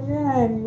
Amen.